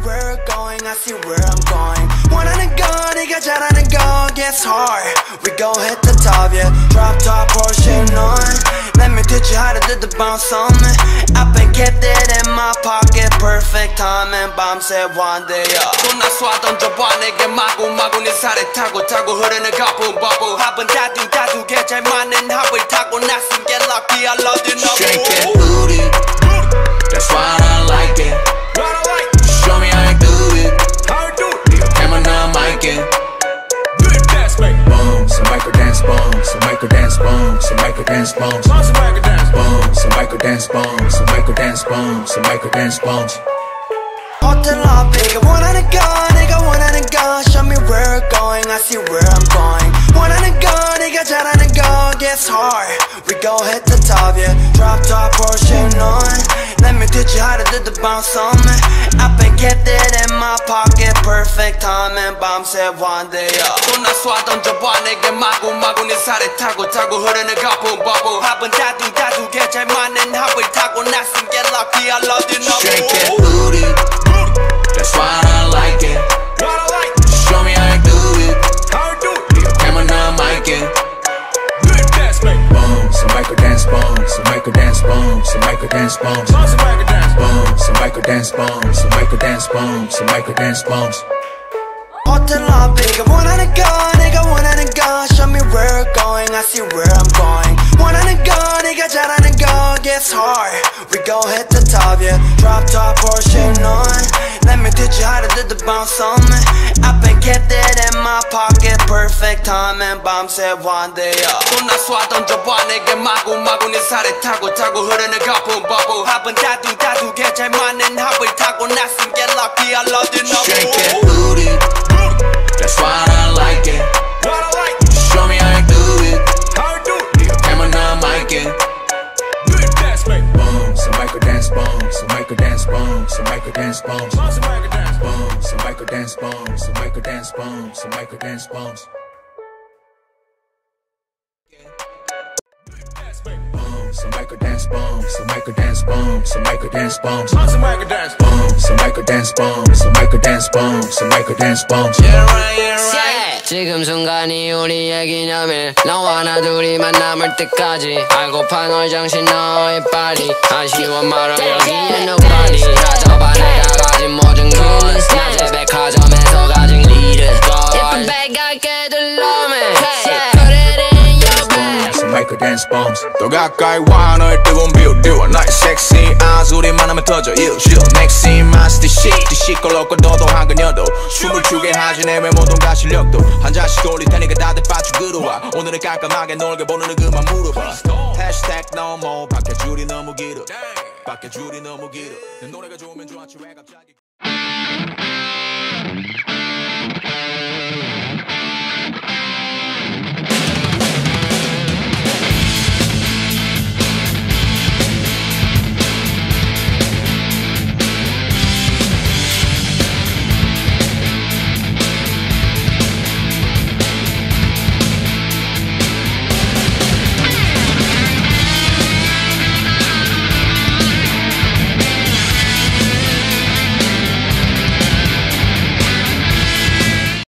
where we're going, I see where I'm going. 원하는 거, 네가 잘하는 거, gets hard. We gon' hit the top, yeah. Drop top Porsche on. Let me teach you how to do the bounce on me. I've been kept it in my pocket, perfect timing. 밤새 one day, yeah. 또나 쏴 던져봐 내게 마구마구 네 살에 타고 타고 흐르는 거품 버블 합은 다두 다두개 잘 맞는 합을 타고 낯선 게 lucky I love you no Shake boom, some micro dance boom, boom, some micro dance boom, some micro dance boom, some micro dance boom, some micro dance booms. 호텔 lobby, 네가 원하는 거, 네가 원하는 거. Show me where we're going, I see where I'm going. 원하는 거, 네가 잘하는 거, gets hard. We gon' hit the top, yeah. Drop top Porsche on. Let me teach you how to do the bounce on me. perfect timing. 밤새 one day, yeah. 또나 쏴 던져봐 내게 마구마구 네 살에 타고 타고 흐르는 거품 버블 합은 다두 다두개 잘 맞는 합을 타고 낯선 게 lucky I love you no Shake that booty. That's why I like it. Show me how you do it. 네가 되면 난 말게. Boom, some micro dance boom, some micro dance boom, some micro dance booms. Boom, some micro dance boom, some micro dance boom, some micro dance boom, some micro dance booms. 호텔 lobby, 네가 원하는 거, 네가 원하는 거. Show me where we're going, I see where I'm going. 원하는 거, 네가 잘하는 거, gets hard. We gon' hit the top, yeah. Drop top Porsche on. Let me teach you how to do the bounce on me. I've been kept it in my pocket, perfect timing. 밤새 one day, yeah. 또나 쏴 던져봐 내게 마구마구 네 살에 타고 타고 흐르는 거품 버블 합은 다두 다두개 잘 맞는 합을 타고 낯선 게 lucky I love you no Shake that dance booms. Boom, some micro dance boom, some micro dance boom, some micro dance boom, some micro dance booms. Boom, some micro dance boom, some micro dance boom, some micro dance booms. Boom, some micro dance boom, some micro dance boom, some micro dance boom, some micro dance booms. Yeah, right, yeah, right. 지금 순간이 우리의 기념일 너와 나 둘이 만남을 때까지 알고파 널 장신 너의 발이 아쉬워 말아 여기에 nobody dance booms. 더 가까이 와 너의 뜨거운 뷰 나의 섹시한 소리만 하면 터져 You chill Next scene 마스터 shit 시끄럽고 도도한 그녀도 춤을 추게 하지 내 외모동과 실력도 한 잔씩 돌릴 테니까 다들 빠져 와 오늘은 깔끔하게 놀게 보는 그만 물어봐 해시태그 너무 밖에 줄이 너무 길어 밖에 줄이 너무 길어 내 노래가 좋으면 좋았지 왜 갑자기